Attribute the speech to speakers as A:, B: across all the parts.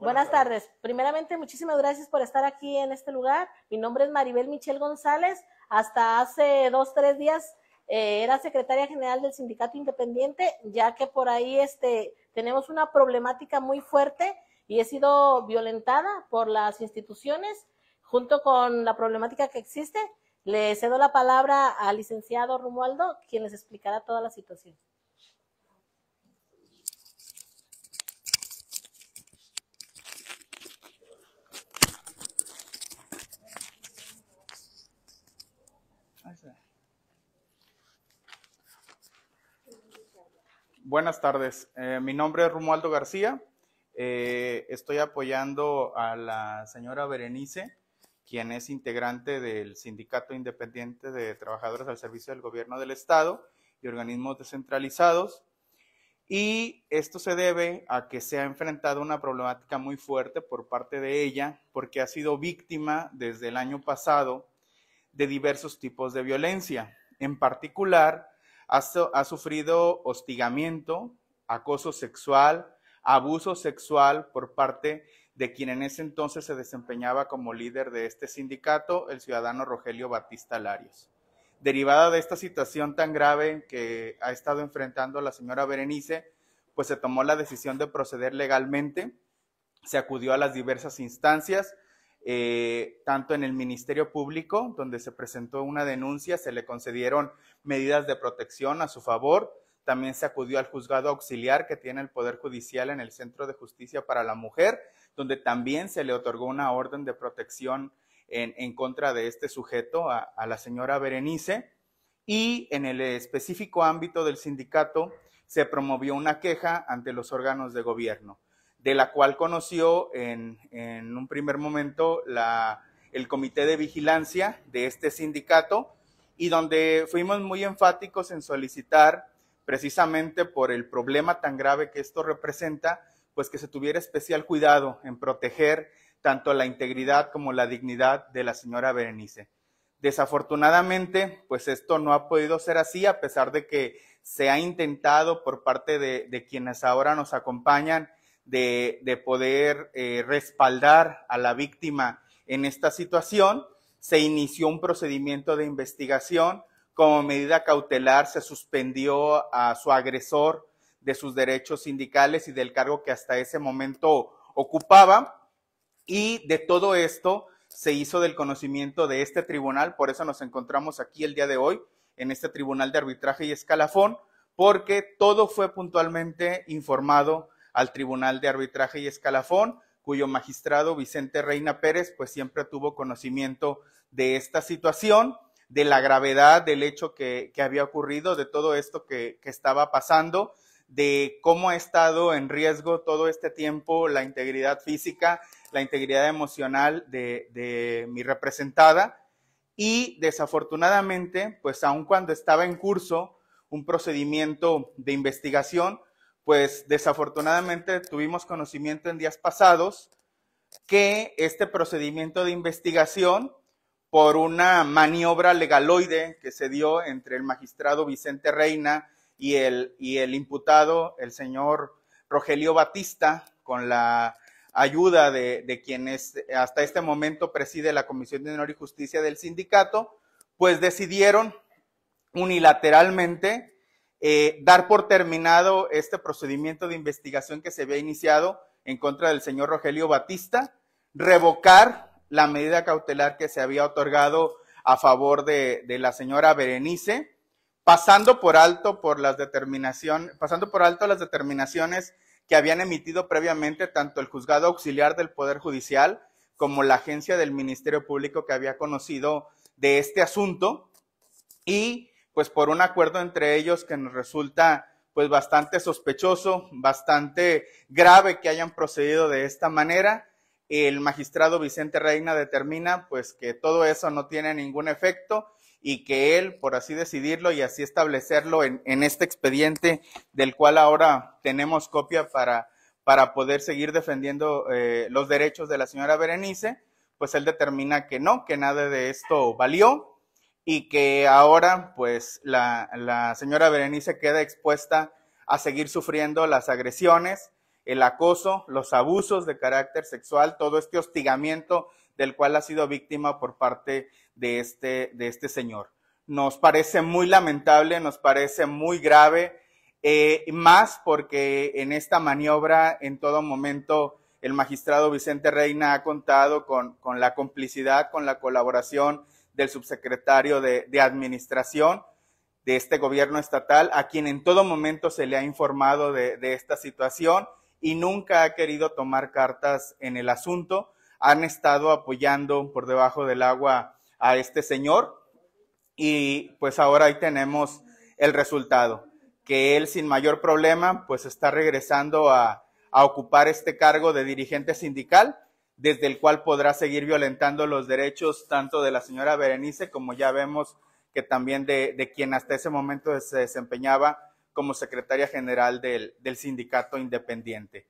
A: Buenas tardes. Primeramente, muchísimas gracias por estar aquí en este lugar. Mi nombre es Maribel Michel González. Hasta hace dos, tres días eh, era secretaria general del Sindicato Independiente, ya que por ahí este, tenemos una problemática muy fuerte y he sido violentada por las instituciones junto con la problemática que existe. Le cedo la palabra al licenciado Romualdo, quien les explicará toda la situación.
B: Buenas tardes, eh, mi nombre es Romualdo García. Eh, estoy apoyando a la señora Berenice, quien es integrante del Sindicato Independiente de Trabajadores al Servicio del Gobierno del Estado y organismos descentralizados. Y esto se debe a que se ha enfrentado una problemática muy fuerte por parte de ella, porque ha sido víctima desde el año pasado de diversos tipos de violencia. En particular, ha, sufrido hostigamiento, acoso sexual, abuso sexual por parte de quien en ese entonces se desempeñaba como líder de este sindicato, el ciudadano Rogelio Batista Larios. Derivada de esta situación tan grave que ha estado enfrentando la señora Berenice, pues se tomó la decisión de proceder legalmente, se acudió a las diversas instancias, eh, tanto en el Ministerio Público, donde se presentó una denuncia, se le concedieron medidas de protección a su favor. También se acudió al juzgado auxiliar que tiene el Poder Judicial en el Centro de Justicia para la Mujer, donde también se le otorgó una orden de protección en, contra de este sujeto, a, a la señora Berenice. Y en el específico ámbito del sindicato se promovió una queja ante los órganos de gobierno de la cual conoció en, un primer momento el comité de vigilancia de este sindicato y donde fuimos muy enfáticos en solicitar precisamente por el problema tan grave que esto representa, pues que se tuviera especial cuidado en proteger tanto la integridad como la dignidad de la señora Berenice. Desafortunadamente, pues esto no ha podido ser así, a pesar de que se ha intentado por parte de quienes ahora nos acompañan de, poder eh, respaldar a la víctima en esta situación, se inició un procedimiento de investigación. Como medida cautelar se suspendió a su agresor de sus derechos sindicales y del cargo que hasta ese momento ocupaba. Y de todo esto se hizo del conocimiento de este tribunal, por eso nos encontramos aquí el día de hoy, en este tribunal de arbitraje y escalafón, porque todo fue puntualmente informado al Tribunal de Arbitraje y Escalafón, cuyo magistrado Vicente Reina Pérez pues siempre tuvo conocimiento de esta situación, de la gravedad del hecho que, había ocurrido, de todo esto que, estaba pasando, de cómo ha estado en riesgo todo este tiempo la integridad física, la integridad emocional de, de mi representada. Y desafortunadamente, pues aun cuando estaba en curso un procedimiento de investigación, pues desafortunadamente tuvimos conocimiento en días pasados que este procedimiento de investigación, por una maniobra legaloide que se dio entre el magistrado Vicente Reina y el, y el imputado, el señor Rogelio Batista, con la ayuda de, de quienes hasta este momento preside la Comisión de Honor y Justicia del sindicato, pues decidieron unilateralmente eh, dar por terminado este procedimiento de investigación que se había iniciado en contra del señor Rogelio Batista, revocar la medida cautelar que se había otorgado a favor de, la señora Berenice, pasando por alto por las determinaciones, pasando por alto las determinaciones que habían emitido previamente tanto el juzgado auxiliar del Poder Judicial como la agencia del Ministerio Público que había conocido de este asunto y pues por un acuerdo entre ellos que nos resulta pues bastante sospechoso, bastante grave que hayan procedido de esta manera. El magistrado Vicente Reina determina pues que todo eso no tiene ningún efecto y que él, por así decidirlo y así establecerlo en, este expediente del cual ahora tenemos copia para, para poder seguir defendiendo eh, los derechos de la señora Berenice, pues él determina que no, que nada de esto valió y que ahora pues la, señora Berenice queda expuesta a seguir sufriendo las agresiones el acoso, los abusos de carácter sexual, todo este hostigamiento del cual ha sido víctima por parte de este, de este señor. Nos parece muy lamentable, nos parece muy grave, eh, más porque en esta maniobra en todo momento el magistrado Vicente Reina ha contado con, con la complicidad, con la colaboración del subsecretario de, Administración de este gobierno estatal, a quien en todo momento se le ha informado de, esta situación y nunca ha querido tomar cartas en el asunto. Han estado apoyando por debajo del agua a este señor y pues ahora ahí tenemos el resultado, que él sin mayor problema pues está regresando a ocupar este cargo de dirigente sindical, desde el cual podrá seguir violentando los derechos tanto de la señora Berenice como ya vemos que también de, de quien hasta ese momento se desempeñaba como secretaria general del, del sindicato independiente.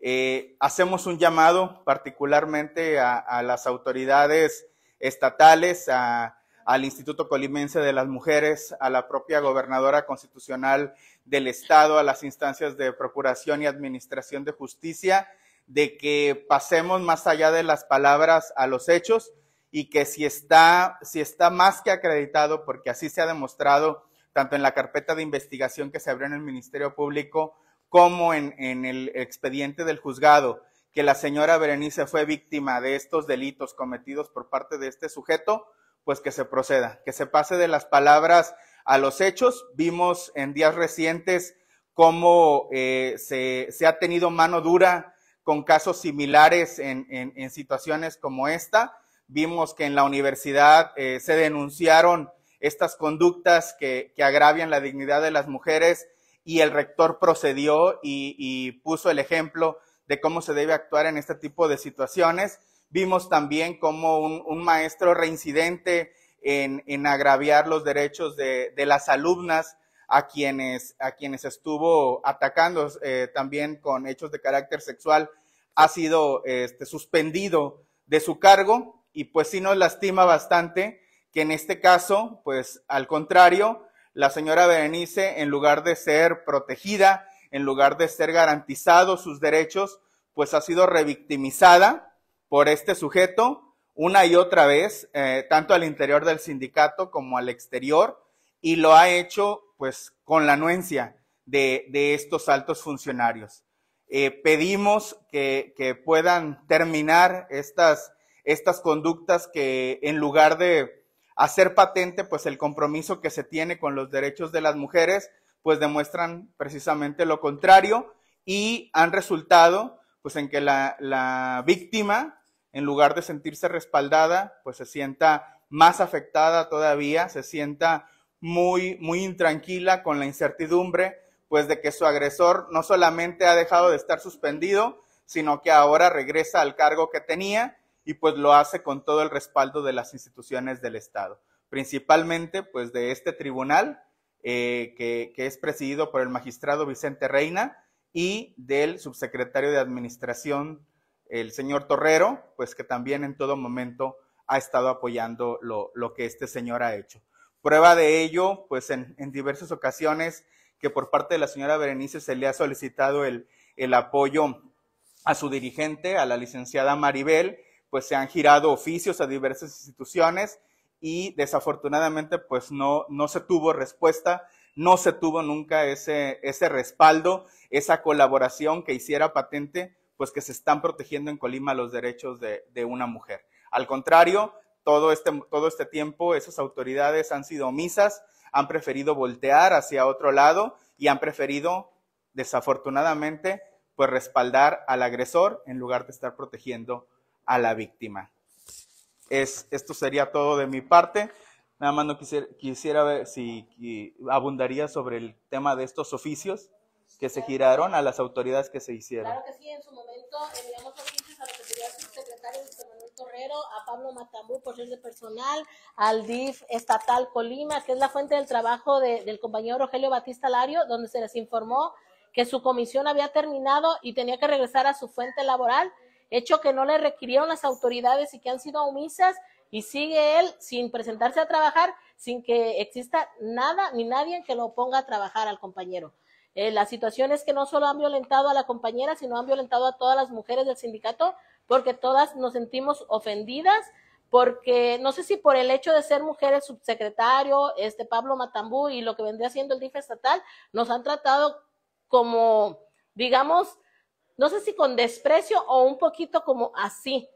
B: Eh, hacemos un llamado particularmente a, a las autoridades estatales, a, al Instituto Colimense de las Mujeres, a la propia gobernadora constitucional del Estado, a las instancias de procuración y administración de justicia, de que pasemos más allá de las palabras a los hechos y que si está, si está más que acreditado, porque así se ha demostrado tanto en la carpeta de investigación que se abrió en el Ministerio Público como en, en el expediente del juzgado, que la señora Berenice fue víctima de estos delitos cometidos por parte de este sujeto, pues que se proceda, que se pase de las palabras a los hechos. Vimos en días recientes cómo eh, se, se, ha tenido mano dura con casos similares en, en, situaciones como esta. Vimos que en la universidad eh, se denunciaron estas conductas que, que, agravian la dignidad de las mujeres y el rector procedió y, y puso el ejemplo de cómo se debe actuar en este tipo de situaciones. Vimos también como un, un maestro reincidente en, en, agraviar los derechos de, de, las alumnas a quienes, a quienes estuvo atacando eh, también con hechos de carácter sexual, ha sido este, suspendido de su cargo. Y pues sí nos lastima bastante que en este caso, pues al contrario, la señora Berenice, en lugar de ser protegida, en lugar de ser garantizados sus derechos, pues ha sido revictimizada por este sujeto una y otra vez, eh, tanto al interior del sindicato como al exterior, y lo ha hecho pues con la anuencia de, de estos altos funcionarios. Eh, pedimos que, que, puedan terminar estas, estas conductas que en lugar de hacer patente pues el compromiso que se tiene con los derechos de las mujeres, pues demuestran precisamente lo contrario y han resultado pues en que la, la víctima en lugar de sentirse respaldada, pues se sienta más afectada todavía, se sienta muy, muy intranquila con la incertidumbre, pues de que su agresor no solamente ha dejado de estar suspendido, sino que ahora regresa al cargo que tenía y pues lo hace con todo el respaldo de las instituciones del Estado, principalmente pues de este tribunal eh, que, que es presidido por el magistrado Vicente Reina y del subsecretario de Administración el señor Torrero, pues que también en todo momento ha estado apoyando lo, lo que este señor ha hecho. Prueba de ello, pues en, diversas ocasiones que por parte de la señora Berenice se le ha solicitado el, el apoyo a su dirigente, a la licenciada Maribel, pues se han girado oficios a diversas instituciones y desafortunadamente pues no, no se tuvo respuesta, no se tuvo nunca ese, ese respaldo, esa colaboración que hiciera patente pues que se están protegiendo en Colima los derechos de, de una mujer. Al contrario, todo este, todo este tiempo esas autoridades han sido omisas, han preferido voltear hacia otro lado y han preferido, desafortunadamente, pues respaldar al agresor en lugar de estar protegiendo a la víctima. Es, esto sería todo de mi parte. Nada más no quisiera, quisiera ver si abundaría sobre el tema de estos oficios que se giraron a las autoridades que se hicieron.
A: Claro que sí, en su momento enviamos oficios a lo que sería el subsecretario A Pablo Matambú por ser de personal, al DIF estatal Colima, que es la fuente del trabajo de, del compañero Rogelio Batista Lario, donde se les informó que su comisión había terminado y tenía que regresar a su fuente laboral, hecho que no le requirieron las autoridades y que han sido omisas y sigue él sin presentarse a trabajar, sin que exista nada ni nadie que lo ponga a trabajar al compañero. Eh, la situación es que no solo han violentado a la compañera, sino han violentado a todas las mujeres del sindicato, porque todas nos sentimos ofendidas, porque no sé si por el hecho de ser mujer el subsecretario, este Pablo Matambú y lo que vendría siendo el DIF estatal, nos han tratado como, digamos, no sé si con desprecio o un poquito como así,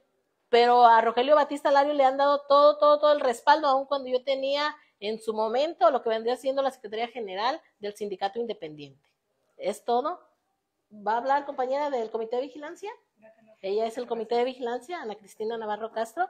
A: pero a Rogelio Batista Lario le han dado todo, todo, todo el respaldo, aun cuando yo tenía en su momento lo que vendría siendo la Secretaría General del Sindicato Independiente. ¿Es todo? ¿Va a hablar compañera del Comité de Vigilancia? Ella es el Comité de Vigilancia, Ana Cristina Navarro Castro.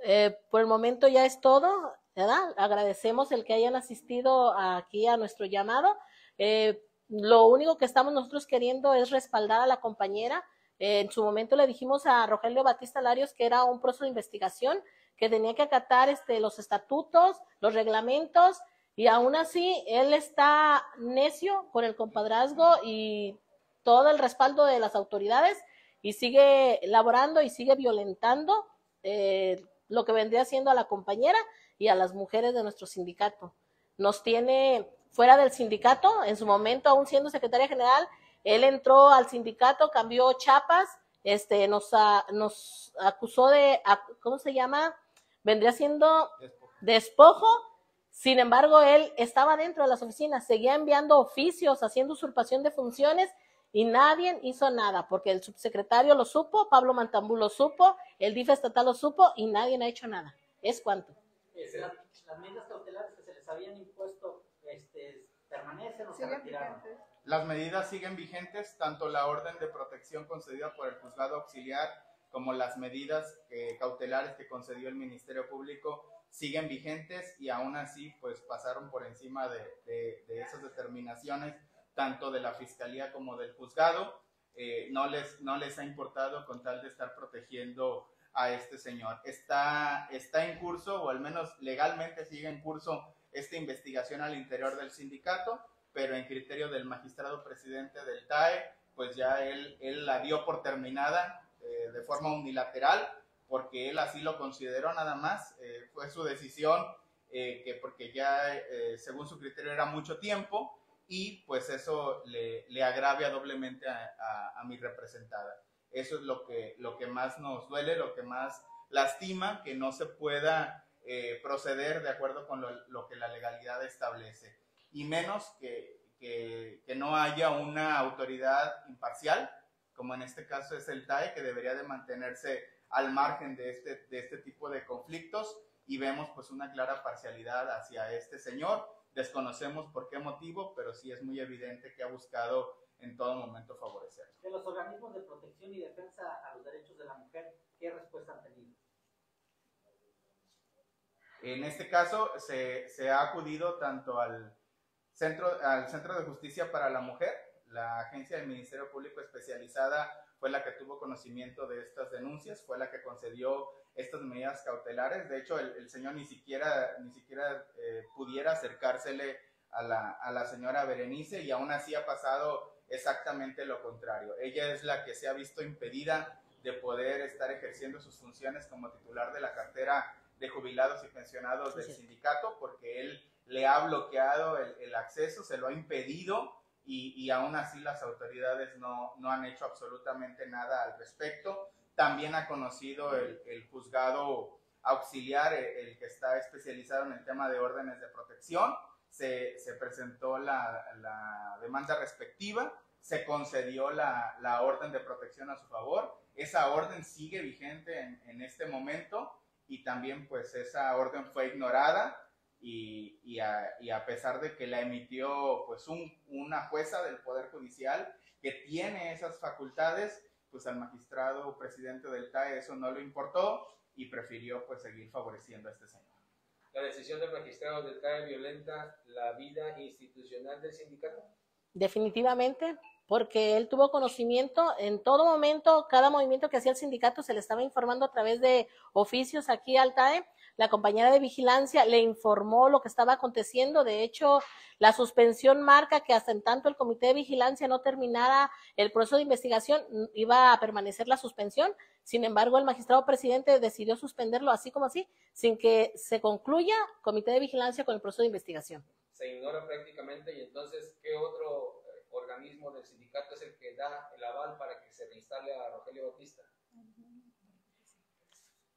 A: Eh, por el momento ya es todo, ¿verdad? Agradecemos el que hayan asistido aquí a nuestro llamado. Eh, lo único que estamos nosotros queriendo es respaldar a la compañera. en su momento le dijimos a Rogelio Batista Larios que era un proceso de investigación, que tenía que acatar este, los estatutos, los reglamentos, y aún así él está necio con el compadrazgo y todo el respaldo de las autoridades y sigue laborando y sigue violentando eh, lo que vendría siendo a la compañera y a las mujeres de nuestro sindicato. Nos tiene fuera del sindicato, en su momento aún siendo secretaria general, él entró al sindicato, cambió chapas, este, nos, nos acusó de, ¿cómo se llama? Vendría siendo despojo. Sin embargo, él estaba dentro de las oficinas, seguía enviando oficios, haciendo usurpación de funciones y nadie hizo nada, porque el subsecretario lo supo, Pablo Mantambú lo supo, el DIF estatal lo supo y nadie ha hecho nada. ¿Es cuánto?
C: las medidas cautelares que se les habían impuesto este, permanecen o se retiraron.
B: Las medidas siguen vigentes, tanto la orden de protección concedida por el juzgado auxiliar como las medidas eh, cautelares que concedió el Ministerio Público siguen vigentes y aún así pues pasaron por encima de, de, esas determinaciones tanto de la Fiscalía como del juzgado. Eh, no, les, no les ha importado con tal de estar protegiendo a este señor. Está, está en curso, o al menos legalmente sigue en curso, esta investigación al interior del sindicato, pero en criterio del magistrado presidente del TAE, pues ya él, él la dio por terminada eh, de forma unilateral, porque él así lo consideró nada más, eh, fue su decisión, eh, que porque ya según su criterio era mucho tiempo, y pues eso le, le agravia doblemente a, mi representada. Eso es lo que, lo que más nos duele, lo que más lastima, que no se pueda eh, proceder de acuerdo con lo, que la legalidad establece. Y menos que, que, no haya una autoridad imparcial, como en este caso es el TAE, que debería de mantenerse al margen de este, de este tipo de conflictos y vemos pues una clara parcialidad hacia este señor. Desconocemos por qué motivo, pero sí es muy evidente que ha buscado en todo momento favorecer.
C: De los organismos de protección y defensa a los derechos de la mujer, ¿qué respuesta han tenido?
B: En este caso se, se, ha acudido tanto al Centro, al Centro de Justicia para la Mujer, la agencia del Ministerio Público especializada fue la que tuvo conocimiento de estas denuncias, fue la que concedió estas medidas cautelares. De hecho, el, señor ni siquiera, ni siquiera eh, pudiera acercársele a la, a la señora Berenice y aún así ha pasado exactamente lo contrario. Ella es la que se ha visto impedida de poder estar ejerciendo sus funciones como titular de la cartera de jubilados y pensionados del sindicato porque él le ha bloqueado el, acceso, se lo ha impedido y, y, aún así las autoridades no, no han hecho absolutamente nada al respecto. También ha conocido el, el juzgado auxiliar, el, que está especializado en el tema de órdenes de protección, se, se presentó la, la, demanda respectiva, se concedió la, la, orden de protección a su favor, esa orden sigue vigente en, en este momento y también pues esa orden fue ignorada y, y, a, y a, pesar de que la emitió pues un, una jueza del Poder Judicial que tiene esas facultades, pues al magistrado presidente del TAE eso no le importó y prefirió pues seguir favoreciendo a este señor.
D: ¿La decisión del magistrado del TAE violenta la vida institucional del sindicato?
A: Definitivamente, porque él tuvo conocimiento en todo momento, cada movimiento que hacía el sindicato se le estaba informando a través de oficios aquí al TAE. La compañera de vigilancia le informó lo que estaba aconteciendo. De hecho, la suspensión marca que hasta en tanto el comité de vigilancia no terminara el proceso de investigación, iba a permanecer la suspensión. Sin embargo, el magistrado presidente decidió suspenderlo así como así, sin que se concluya comité de vigilancia con el proceso de investigación.
D: Se ignora prácticamente y entonces, ¿qué otro organismo del sindicato es el que da el aval para que se reinstale a Rogelio Bautista?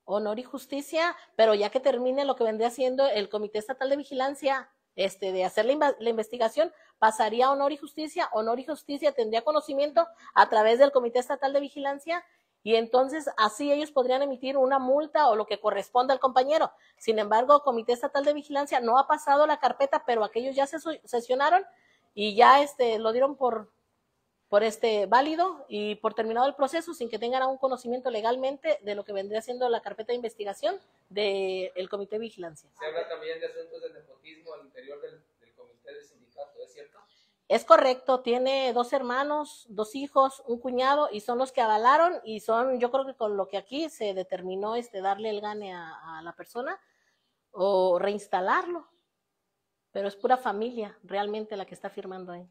A: Honor y justicia, pero ya que termine lo que vendría siendo el Comité Estatal de Vigilancia, este, de hacer la, investigación, pasaría a honor y justicia, honor y justicia tendría conocimiento a través del Comité Estatal de Vigilancia y entonces así ellos podrían emitir una multa o lo que corresponda al compañero. Sin embargo, Comité Estatal de Vigilancia no ha pasado la carpeta, pero aquellos ya se sesionaron y ya este, lo dieron por, por este válido y por terminado el proceso sin que tengan aún conocimiento legalmente de lo que vendría siendo la carpeta de investigación del Comité de Vigilancia.
D: Se habla también de asuntos de nepotismo al interior del, del comité del sindicato, ¿es cierto?
A: Es correcto, tiene dos hermanos, dos hijos, un cuñado y son los que avalaron y son, yo creo que con lo que aquí se determinó este darle el gane a, a la persona o reinstalarlo. Pero es pura familia realmente la que está firmando ahí.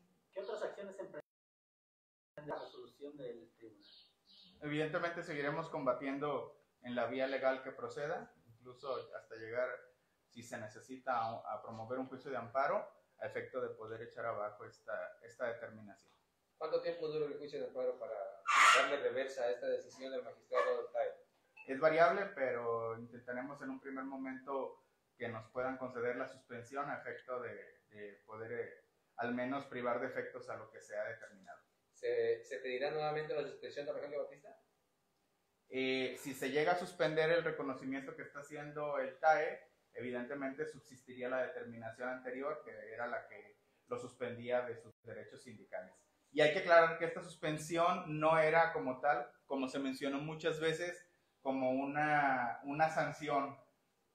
C: La resolución del tribunal?
B: Evidentemente seguiremos combatiendo en la vía legal que proceda, incluso hasta llegar, si se necesita, a, a promover un juicio de amparo a efecto de poder echar abajo esta, esta determinación.
D: ¿Cuánto tiempo dura el juicio de amparo para darle reversa a esta decisión del magistrado TAE?
B: Es variable, pero intentaremos en un primer momento que nos puedan conceder la suspensión a efecto de, de poder eh, al menos privar de efectos a lo que se ha determinado.
D: ¿Se, se pedirá nuevamente la suspensión de Rogelio Bautista?
B: Eh, si se llega a suspender el reconocimiento que está haciendo el TAE, evidentemente subsistiría la determinación anterior, que era la que lo suspendía de sus derechos sindicales. Y hay que aclarar que esta suspensión no era como tal, como se mencionó muchas veces, como una, una sanción.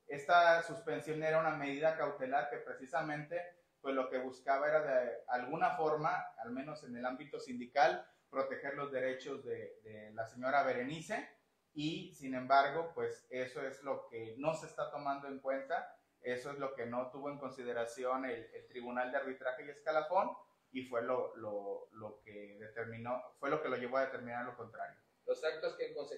B: Esta suspensión era una medida cautelar que precisamente pues lo que buscaba era de alguna forma, al menos en el ámbito sindical, proteger los derechos de, la señora Berenice. Y sin embargo, pues eso es lo que no se está tomando en cuenta, eso es lo que no tuvo en consideración el, el Tribunal de Arbitraje y Escalafón. Y fue lo, lo, lo que determinó, fue lo que lo llevó a determinar lo contrario.
D: Los actos que en consecuencia